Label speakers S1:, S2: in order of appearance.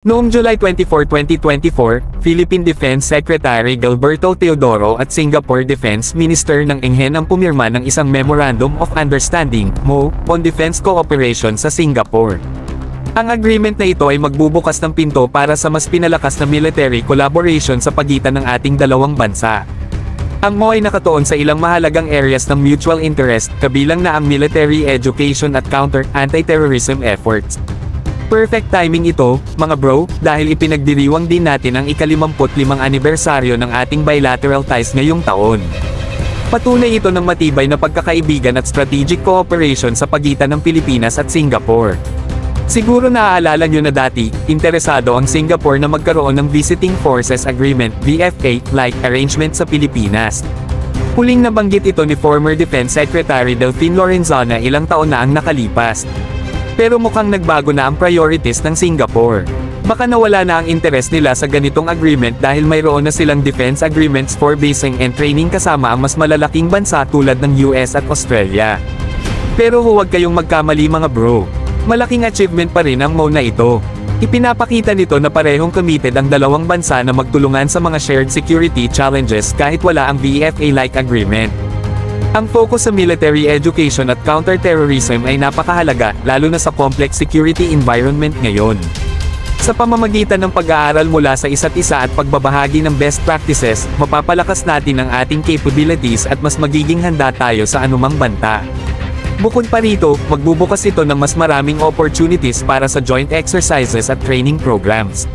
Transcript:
S1: Noong July 24, 2024, Philippine Defense Secretary Gilberto Teodoro at Singapore Defense Minister ng Enghen ang pumirma ng isang Memorandum of Understanding, MO, on Defense Cooperation sa Singapore. Ang agreement na ito ay magbubukas ng pinto para sa mas pinalakas na military collaboration sa pagitan ng ating dalawang bansa. Ang MO ay nakatuon sa ilang mahalagang areas ng mutual interest, kabilang na ang military education at counter-anti-terrorism efforts. Perfect timing ito, mga bro, dahil ipinagdiriwang din natin ang ikalimamput-limang anibersaryo ng ating bilateral ties ngayong taon. Patunay ito ng matibay na pagkakaibigan at strategic cooperation sa pagitan ng Pilipinas at Singapore. Siguro naaalala nyo na dati, interesado ang Singapore na magkaroon ng Visiting Forces Agreement VFA-like arrangement sa Pilipinas. Huling nabanggit ito ni former Defense Secretary Delphine Lorenzana ilang taon na ang nakalipas. Pero mukhang nagbago na ang priorities ng Singapore. Baka nawala na ang interes nila sa ganitong agreement dahil mayroon na silang defense agreements for basing and training kasama ang mas malalaking bansa tulad ng US at Australia. Pero huwag kayong magkamali mga bro. Malaking achievement pa rin ang MO na ito. Ipinapakita nito na parehong committed ang dalawang bansa na magtulungan sa mga shared security challenges kahit wala ang VFA-like agreement. Ang focus sa military education at counter-terrorism ay napakahalaga, lalo na sa complex security environment ngayon. Sa pamamagitan ng pag-aaral mula sa isa't isa at pagbabahagi ng best practices, mapapalakas natin ang ating capabilities at mas magiging handa tayo sa anumang banta. Bukod pa rito, magbubukas ito ng mas maraming opportunities para sa joint exercises at training programs.